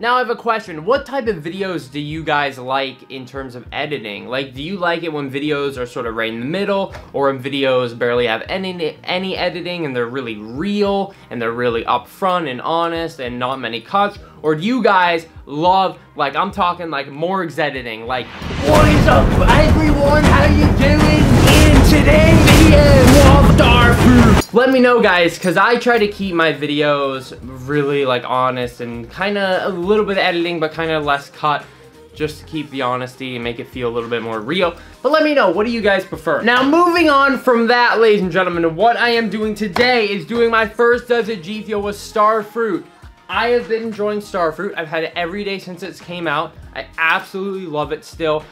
Now I have a question. What type of videos do you guys like in terms of editing? Like, do you like it when videos are sort of right in the middle or when videos barely have any any editing and they're really real and they're really upfront and honest and not many cuts? Or do you guys love, like, I'm talking like Morgz editing, like, What is up, everyone? How you doing? Let me know, guys, because I try to keep my videos really, like, honest and kind of a little bit of editing, but kind of less cut just to keep the honesty and make it feel a little bit more real. But let me know, what do you guys prefer? Now, moving on from that, ladies and gentlemen, what I am doing today is doing my first Does It G Fuel with Starfruit. I have been enjoying Starfruit. I've had it every day since it came out. I absolutely love it still.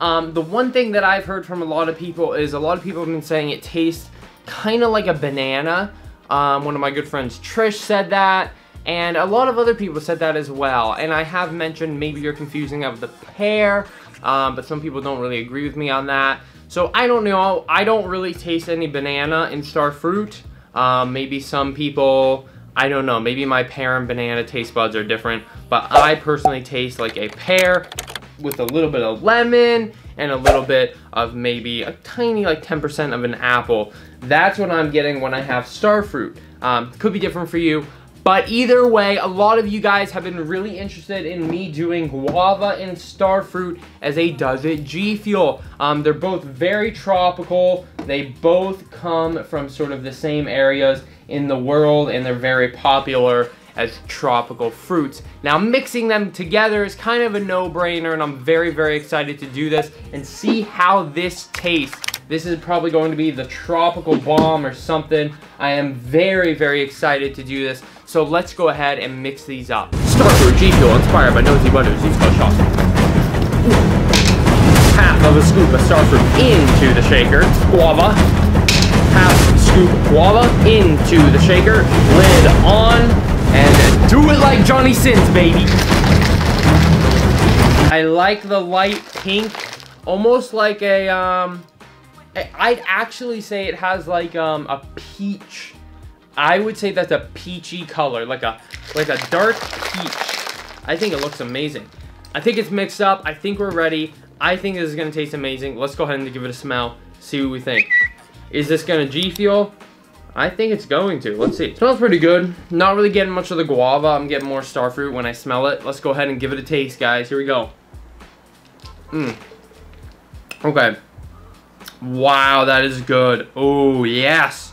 Um, the one thing that I've heard from a lot of people is a lot of people have been saying it tastes kind of like a banana. Um, one of my good friends, Trish, said that. And a lot of other people said that as well. And I have mentioned maybe you're confusing of the pear, um, but some people don't really agree with me on that. So I don't know. I don't really taste any banana in Starfruit. Um, maybe some people I don't know, maybe my pear and banana taste buds are different, but I personally taste like a pear with a little bit of lemon and a little bit of maybe a tiny like 10% of an apple. That's what I'm getting when I have starfruit. Um, could be different for you, but either way, a lot of you guys have been really interested in me doing guava and starfruit as a Does It G Fuel. Um, they're both very tropical. They both come from sort of the same areas in the world and they're very popular as tropical fruits. Now mixing them together is kind of a no-brainer and I'm very, very excited to do this and see how this tastes. This is probably going to be the tropical bomb or something. I am very, very excited to do this. So let's go ahead and mix these up. Starfruit G Fuel inspired by Noisy Butters. Use code Shock. Half of a scoop of starfruit into the shaker. Guava. Half scoop guava into the shaker. Lid on. And do it like Johnny Sins, baby. I like the light pink. Almost like a, um... I'd actually say it has like um, a peach I would say that's a peachy color, like a like a dark peach. I think it looks amazing. I think it's mixed up. I think we're ready. I think this is gonna taste amazing. Let's go ahead and give it a smell. See what we think. Is this gonna G Fuel? I think it's going to. Let's see. Smells pretty good. Not really getting much of the guava. I'm getting more starfruit when I smell it. Let's go ahead and give it a taste, guys. Here we go. Mmm. Okay. Wow, that is good. Oh, yes.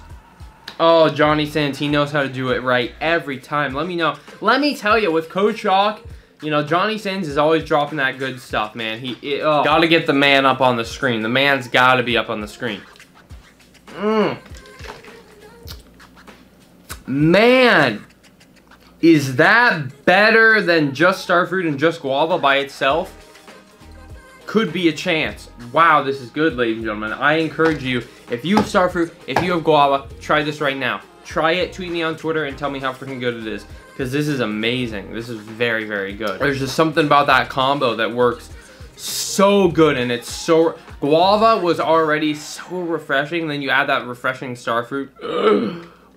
Oh, Johnny he knows how to do it right every time. Let me know. Let me tell you, with Coach Hawk, you know, Johnny Sins is always dropping that good stuff, man. He it, oh, Gotta get the man up on the screen. The man's gotta be up on the screen. Mmm. Man, is that better than just Starfruit and just Guava by itself? Could be a chance. Wow, this is good, ladies and gentlemen. I encourage you if you have Starfruit, if you have Guava, try this right now. Try it, tweet me on Twitter, and tell me how freaking good it is. Because this is amazing. This is very, very good. There's just something about that combo that works so good, and it's so... Guava was already so refreshing, then you add that refreshing Starfruit.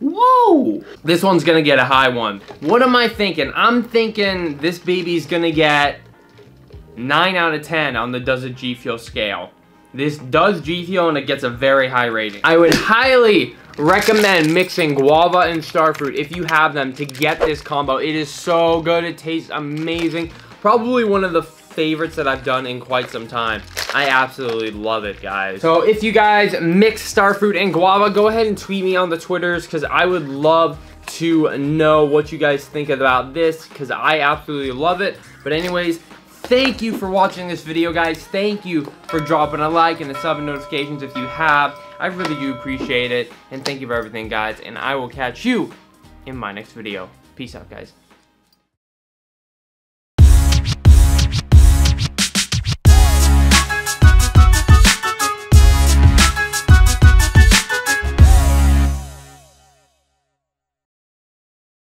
Whoa! This one's gonna get a high one. What am I thinking? I'm thinking this baby's gonna get 9 out of 10 on the Does It G Fuel scale. This does G Fuel and it gets a very high rating. I would highly recommend mixing guava and starfruit if you have them to get this combo. It is so good. It tastes amazing. Probably one of the favorites that I've done in quite some time. I absolutely love it, guys. So if you guys mix starfruit and guava, go ahead and tweet me on the Twitters because I would love to know what you guys think about this because I absolutely love it. But anyways, Thank you for watching this video, guys. Thank you for dropping a like and the sub and notifications if you have. I really do appreciate it. And thank you for everything, guys. And I will catch you in my next video. Peace out, guys.